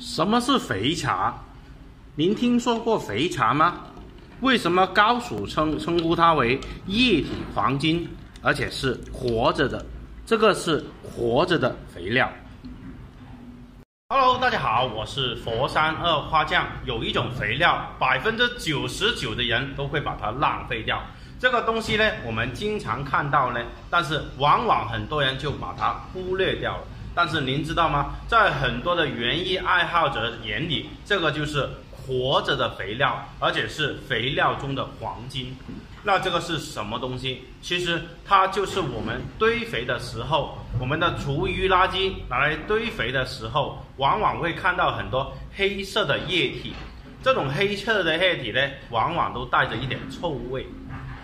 什么是肥茶？您听说过肥茶吗？为什么高手称称呼它为液体黄金，而且是活着的？这个是活着的肥料。Hello，大家好，我是佛山二花匠。有一种肥料，百分之九十九的人都会把它浪费掉。这个东西呢，我们经常看到呢，但是往往很多人就把它忽略掉了。但是您知道吗？在很多的园艺爱好者眼里，这个就是活着的肥料，而且是肥料中的黄金。那这个是什么东西？其实它就是我们堆肥的时候，我们的厨余垃圾拿来堆肥的时候，往往会看到很多黑色的液体。这种黑色的液体呢，往往都带着一点臭味，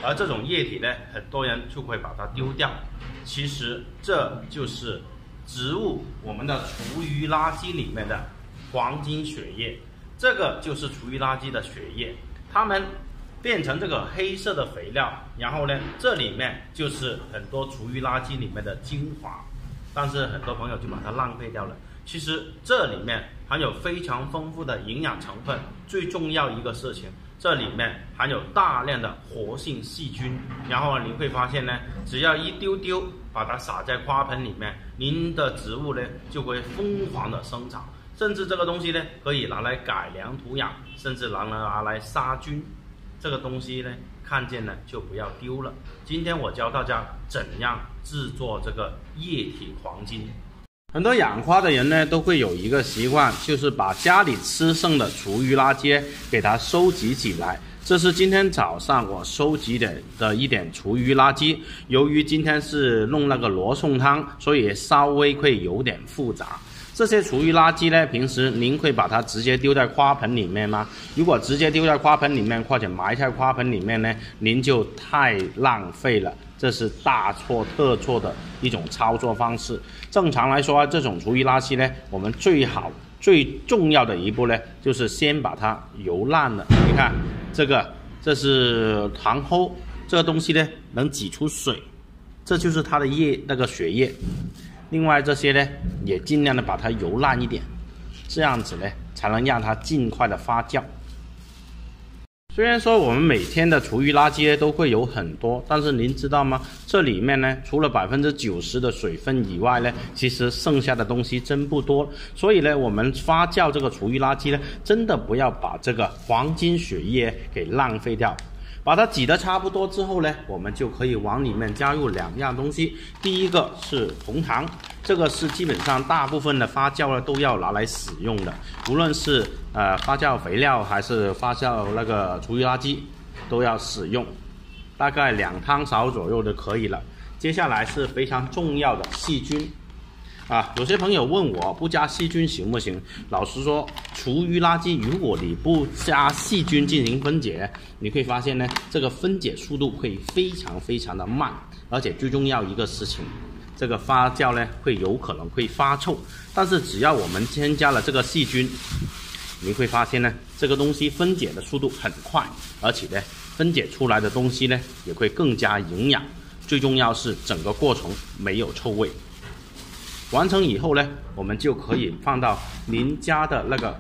而这种液体呢，很多人就会把它丢掉。其实这就是。植物，我们的厨余垃圾里面的黄金血液，这个就是厨余垃圾的血液，它们变成这个黑色的肥料，然后呢，这里面就是很多厨余垃圾里面的精华，但是很多朋友就把它浪费掉了。其实这里面含有非常丰富的营养成分，最重要一个事情，这里面含有大量的活性细菌，然后你会发现呢，只要一丢丢。把它撒在花盆里面，您的植物呢就会疯狂的生长，甚至这个东西呢可以拿来改良土壤，甚至拿来拿来杀菌。这个东西呢看见了就不要丢了。今天我教大家怎样制作这个液体黄金。很多养花的人呢都会有一个习惯，就是把家里吃剩的厨余垃圾给它收集起来。这是今天早上我收集的的一点厨余垃圾。由于今天是弄那个罗宋汤，所以稍微会有点复杂。这些厨余垃圾呢，平时您会把它直接丢在花盆里面吗？如果直接丢在花盆里面，或者埋在花盆里面呢，您就太浪费了。这是大错特错的一种操作方式。正常来说，这种厨余垃圾呢，我们最好最重要的一步呢，就是先把它油烂了。你看。这个这是糖齁，这个东西呢能挤出水，这就是它的液那个血液。另外这些呢也尽量的把它揉烂一点，这样子呢才能让它尽快的发酵。虽然说我们每天的厨余垃圾都会有很多，但是您知道吗？这里面呢，除了百分之九十的水分以外呢，其实剩下的东西真不多。所以呢，我们发酵这个厨余垃圾呢，真的不要把这个黄金血液给浪费掉。把它挤得差不多之后呢，我们就可以往里面加入两样东西。第一个是红糖，这个是基本上大部分的发酵呢都要拿来使用的，无论是呃发酵肥料还是发酵那个厨余垃圾，都要使用，大概两汤勺左右就可以了。接下来是非常重要的细菌。啊，有些朋友问我不加细菌行不行？老实说，厨余垃圾如果你不加细菌进行分解，你会发现呢，这个分解速度会非常非常的慢，而且最重要一个事情，这个发酵呢会有可能会发臭。但是只要我们添加了这个细菌，你会发现呢，这个东西分解的速度很快，而且呢，分解出来的东西呢也会更加营养。最重要是整个过程没有臭味。完成以后呢，我们就可以放到您家的那个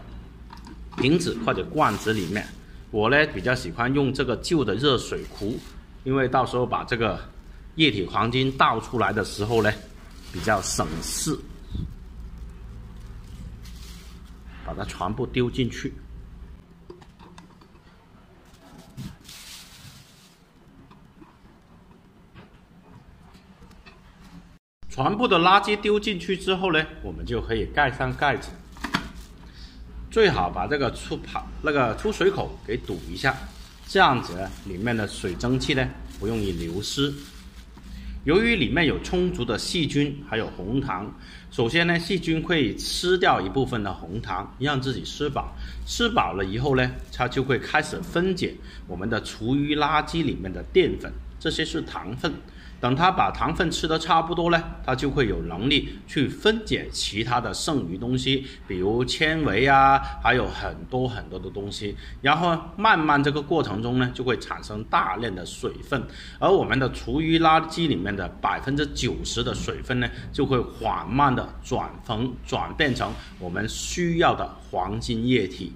瓶子或者罐子里面。我呢比较喜欢用这个旧的热水壶，因为到时候把这个液体黄金倒出来的时候呢，比较省事。把它全部丢进去。全部的垃圾丢进去之后呢，我们就可以盖上盖子。最好把这个出跑那个出水口给堵一下，这样子里面的水蒸气呢不容易流失。由于里面有充足的细菌，还有红糖。首先呢，细菌会吃掉一部分的红糖，让自己吃饱。吃饱了以后呢，它就会开始分解我们的厨余垃圾里面的淀粉，这些是糖分。等它把糖分吃的差不多呢，它就会有能力去分解其他的剩余东西，比如纤维啊，还有很多很多的东西。然后慢慢这个过程中呢，就会产生大量的水分，而我们的厨余垃圾里面的百分之九十的水分呢，就会缓慢的转成转变成我们需要的黄金液体。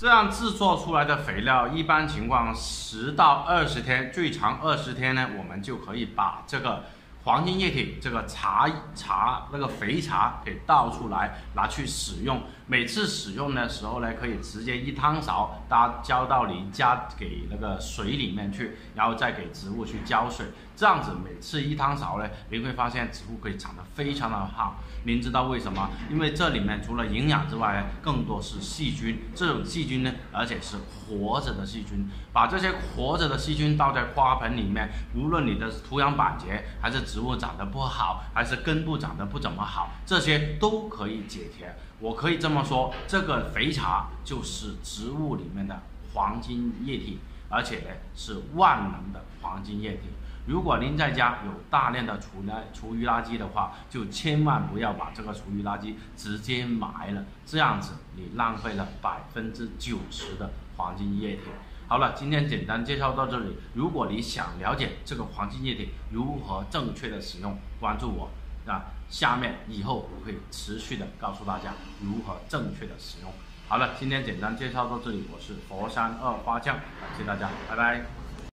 这样制作出来的肥料，一般情况十到二十天，最长二十天呢，我们就可以把这个黄金液体，这个茶茶那个肥茶给倒出来，拿去使用。每次使用的时候呢，可以直接一汤勺搭浇到你家给那个水里面去，然后再给植物去浇水。这样子每次一汤勺呢，你会发现植物可以长得非常的好。您知道为什么？因为这里面除了营养之外，更多是细菌。这种细菌呢，而且是活着的细菌。把这些活着的细菌倒在花盆里面，无论你的土壤板结，还是植植物长得不好，还是根部长得不怎么好，这些都可以解决。我可以这么说，这个肥茶就是植物里面的黄金液体，而且呢是万能的黄金液体。如果您在家有大量的厨垃厨余垃圾的话，就千万不要把这个厨余垃圾直接埋了，这样子你浪费了百分之九十的黄金液体。好了，今天简单介绍到这里。如果你想了解这个黄金液体如何正确的使用，关注我啊，下面以后我会持续的告诉大家如何正确的使用。好了，今天简单介绍到这里，我是佛山二花匠，感谢大家，拜拜。